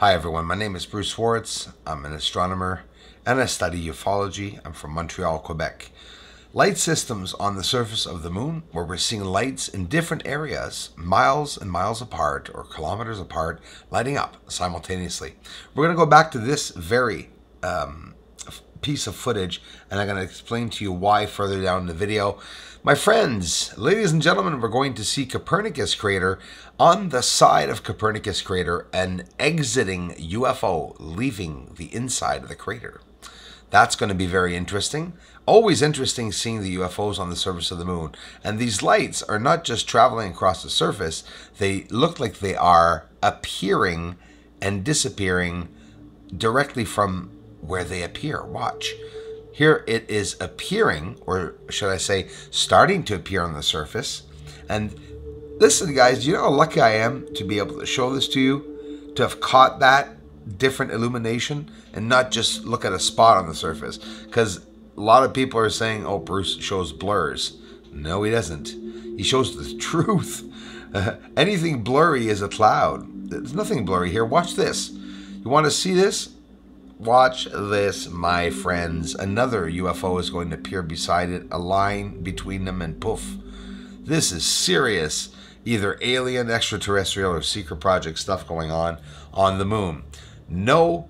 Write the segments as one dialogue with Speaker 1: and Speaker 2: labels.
Speaker 1: Hi everyone, my name is Bruce Swartz. I'm an astronomer and I study ufology. I'm from Montreal, Quebec. Light systems on the surface of the moon, where we're seeing lights in different areas, miles and miles apart or kilometers apart, lighting up simultaneously. We're going to go back to this very um, piece of footage and I'm going to explain to you why further down in the video. My friends, ladies and gentlemen, we're going to see Copernicus crater on the side of Copernicus crater and exiting UFO leaving the inside of the crater. That's going to be very interesting. Always interesting seeing the UFOs on the surface of the moon. And these lights are not just traveling across the surface, they look like they are appearing and disappearing directly from where they appear. Watch. Here it is appearing, or should I say, starting to appear on the surface. And listen, guys, you know how lucky I am to be able to show this to you? To have caught that different illumination and not just look at a spot on the surface. Because a lot of people are saying, oh, Bruce shows blurs. No, he doesn't. He shows the truth. Anything blurry is a cloud. There's nothing blurry here. Watch this. You want to see this? Watch this, my friends. Another UFO is going to appear beside it, a line between them, and poof. This is serious. Either alien, extraterrestrial, or secret project stuff going on on the moon. No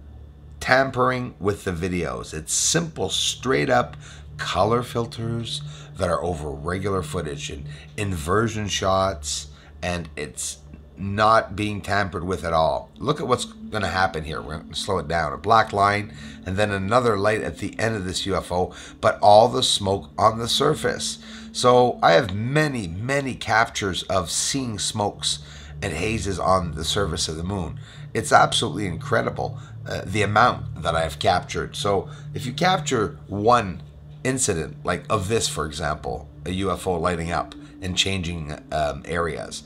Speaker 1: tampering with the videos. It's simple, straight up color filters that are over regular footage and inversion shots, and it's not being tampered with at all. Look at what's going to happen here. We're going to slow it down. A black line and then another light at the end of this UFO, but all the smoke on the surface. So I have many, many captures of seeing smokes and hazes on the surface of the moon. It's absolutely incredible uh, the amount that I have captured. So if you capture one incident, like of this, for example, a UFO lighting up and changing um, areas,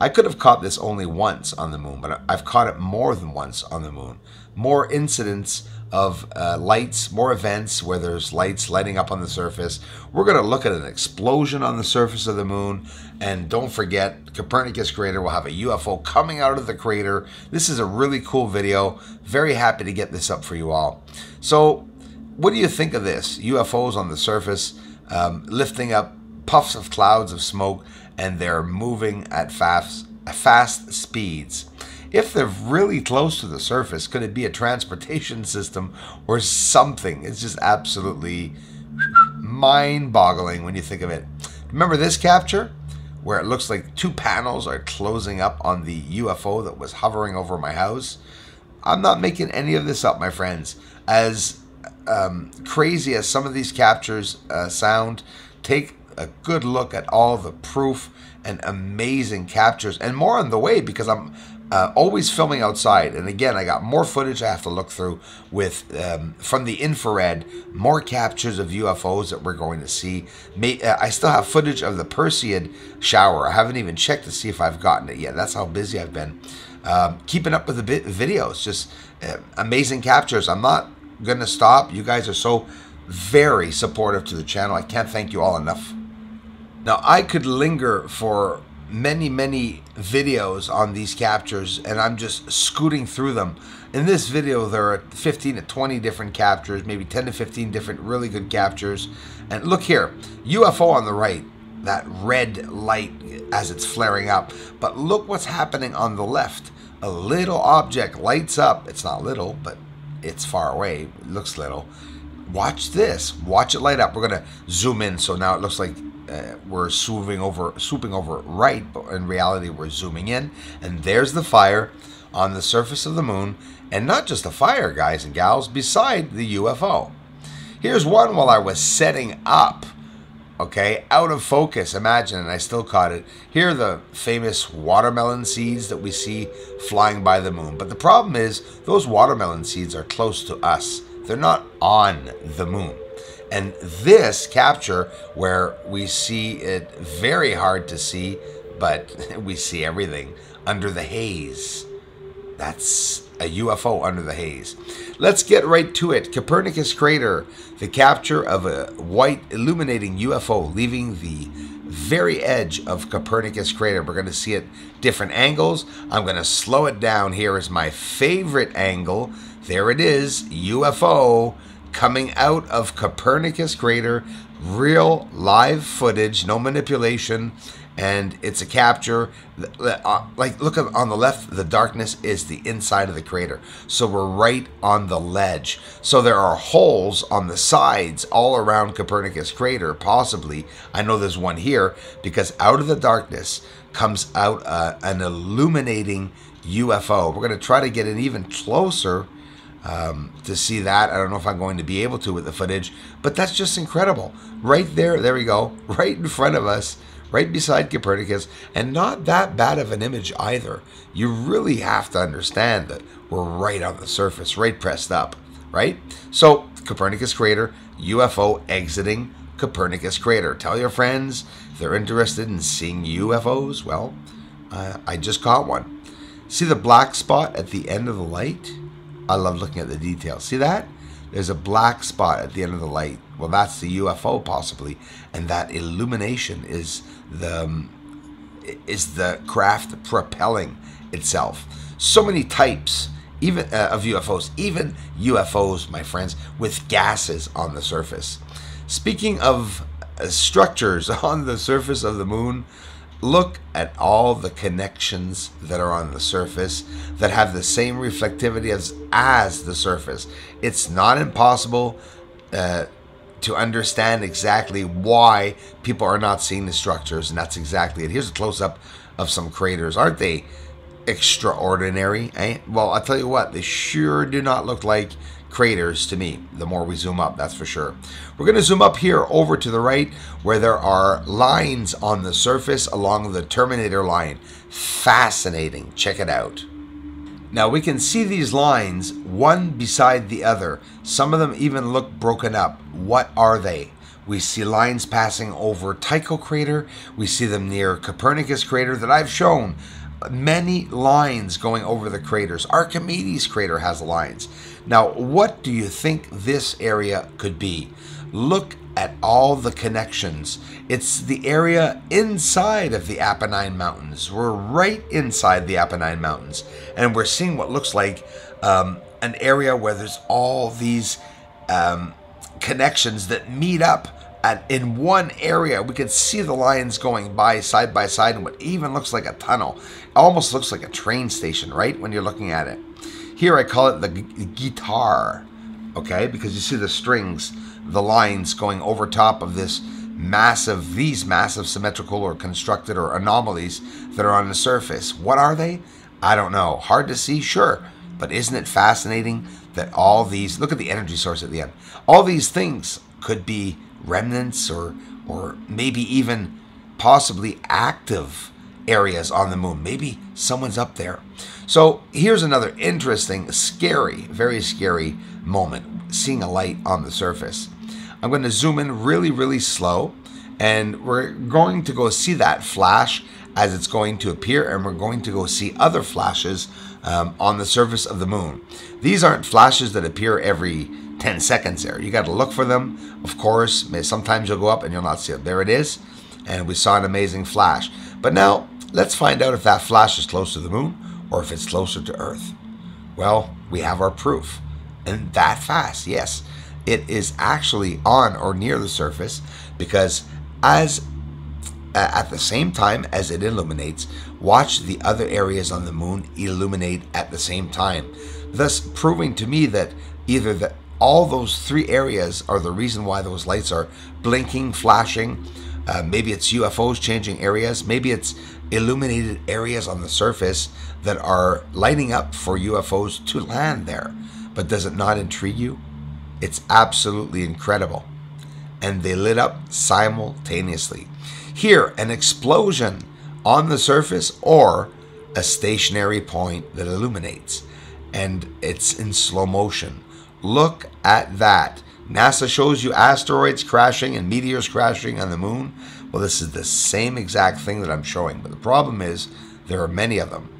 Speaker 1: I could have caught this only once on the moon, but I've caught it more than once on the moon. More incidents of uh, lights, more events where there's lights lighting up on the surface. We're going to look at an explosion on the surface of the moon. And don't forget, Copernicus crater will have a UFO coming out of the crater. This is a really cool video. Very happy to get this up for you all. So, what do you think of this? UFOs on the surface, um, lifting up puffs of clouds of smoke and they're moving at fast, fast speeds. If they're really close to the surface, could it be a transportation system or something? It's just absolutely mind boggling when you think of it. Remember this capture? Where it looks like two panels are closing up on the UFO that was hovering over my house. I'm not making any of this up, my friends. As um, crazy as some of these captures uh, sound, take a good look at all the proof and amazing captures and more on the way because I'm uh, always filming outside. And again, I got more footage I have to look through with um, from the infrared, more captures of UFOs that we're going to see. May, uh, I still have footage of the Perseid shower. I haven't even checked to see if I've gotten it yet. That's how busy I've been. Um, keeping up with the videos, just uh, amazing captures. I'm not to stop. You guys are so very supportive to the channel. I can't thank you all enough. Now, I could linger for many, many videos on these captures, and I'm just scooting through them. In this video, there are 15 to 20 different captures, maybe 10 to 15 different really good captures. And look here, UFO on the right, that red light as it's flaring up. But look what's happening on the left. A little object lights up. It's not little, but it's far away. It looks little. Watch this. Watch it light up. We're going to zoom in so now it looks like uh, we're swooping over, swooping over right, but in reality we're zooming in, and there's the fire on the surface of the moon, and not just the fire, guys and gals, beside the UFO. Here's one while I was setting up, okay, out of focus, imagine, and I still caught it. Here are the famous watermelon seeds that we see flying by the moon. But the problem is, those watermelon seeds are close to us. They're not on the moon. And this capture, where we see it very hard to see, but we see everything under the haze. That's a UFO under the haze. Let's get right to it. Copernicus crater, the capture of a white illuminating UFO leaving the very edge of Copernicus crater. We're going to see it different angles. I'm going to slow it down. Here is my favorite angle. There it is, UFO coming out of Copernicus crater. Real live footage, no manipulation and it's a capture. Uh, like, look on the left, the darkness is the inside of the crater. So we're right on the ledge. So there are holes on the sides all around Copernicus crater, possibly. I know there's one here because out of the darkness comes out uh, an illuminating UFO. We're going to try to get an even closer um, to see that. I don't know if I'm going to be able to with the footage, but that's just incredible. Right there, there we go, right in front of us right beside Copernicus, and not that bad of an image either. You really have to understand that we're right on the surface, right pressed up, right? So, Copernicus crater, UFO exiting Copernicus crater. Tell your friends if they're interested in seeing UFOs. Well, uh, I just caught one. See the black spot at the end of the light? I love looking at the details. See that? There's a black spot at the end of the light. Well, that's the UFO possibly, and that illumination is the um, is the craft propelling itself. So many types, even uh, of UFOs, even UFOs, my friends, with gases on the surface. Speaking of uh, structures on the surface of the moon, look at all the connections that are on the surface that have the same reflectivity as as the surface. It's not impossible. Uh, to understand exactly why people are not seeing the structures, and that's exactly it. Here's a close up of some craters. Aren't they extraordinary? Eh? Well, I'll tell you what, they sure do not look like craters to me, the more we zoom up, that's for sure. We're going to zoom up here over to the right where there are lines on the surface along the Terminator line. Fascinating. Check it out. Now we can see these lines one beside the other. Some of them even look broken up. What are they? We see lines passing over Tycho crater. We see them near Copernicus crater that I've shown. Many lines going over the craters. Archimedes crater has lines. Now, what do you think this area could be? Look at all the connections. It's the area inside of the Apennine Mountains. We're right inside the Apennine Mountains, and we're seeing what looks like um, an area where there's all these um, connections that meet up at, in one area. We can see the lines going by side by side, and what even looks like a tunnel. It almost looks like a train station, right? When you're looking at it. Here I call it the guitar, okay? Because you see the strings the lines going over top of this massive, these massive symmetrical or constructed or anomalies that are on the surface. What are they? I don't know. Hard to see, sure. But isn't it fascinating that all these, look at the energy source at the end, all these things could be remnants or, or maybe even possibly active areas on the moon. Maybe someone's up there. So here's another interesting, scary, very scary moment seeing a light on the surface. I'm going to zoom in really, really slow, and we're going to go see that flash as it's going to appear, and we're going to go see other flashes um, on the surface of the moon. These aren't flashes that appear every 10 seconds there. You got to look for them. Of course, sometimes you'll go up and you'll not see it. There it is, and we saw an amazing flash. But now, let's find out if that flash is close to the moon or if it's closer to Earth. Well, we have our proof. And that fast, yes it is actually on or near the surface because as at the same time as it illuminates, watch the other areas on the moon illuminate at the same time, thus proving to me that either that all those three areas are the reason why those lights are blinking, flashing. Uh, maybe it's UFOs changing areas. Maybe it's illuminated areas on the surface that are lighting up for UFOs to land there. But does it not intrigue you? It's absolutely incredible. And they lit up simultaneously. Here, an explosion on the surface or a stationary point that illuminates. And it's in slow motion. Look at that. NASA shows you asteroids crashing and meteors crashing on the moon. Well, this is the same exact thing that I'm showing, but the problem is there are many of them.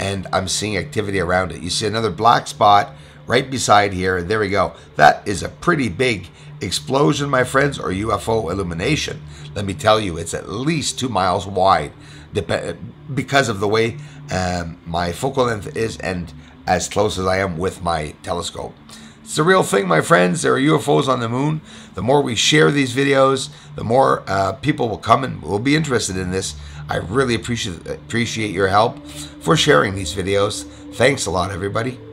Speaker 1: And I'm seeing activity around it. You see another black spot right beside here. There we go. That is a pretty big explosion, my friends, or UFO illumination, let me tell you, it's at least two miles wide because of the way um, my focal length is and as close as I am with my telescope. It's a real thing, my friends. There are UFOs on the moon. The more we share these videos, the more uh, people will come and will be interested in this. I really appreciate appreciate your help for sharing these videos. Thanks a lot, everybody.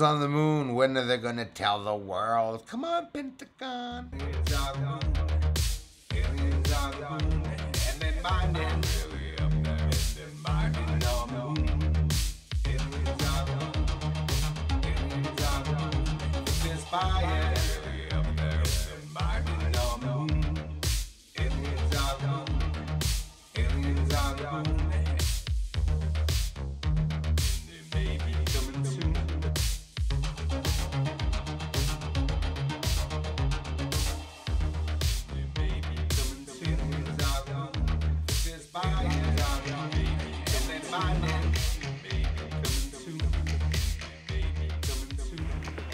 Speaker 1: Aliens on the moon. When are they gonna tell the world? Come on, Pentagon.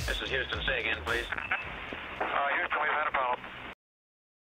Speaker 2: This is Houston. Please.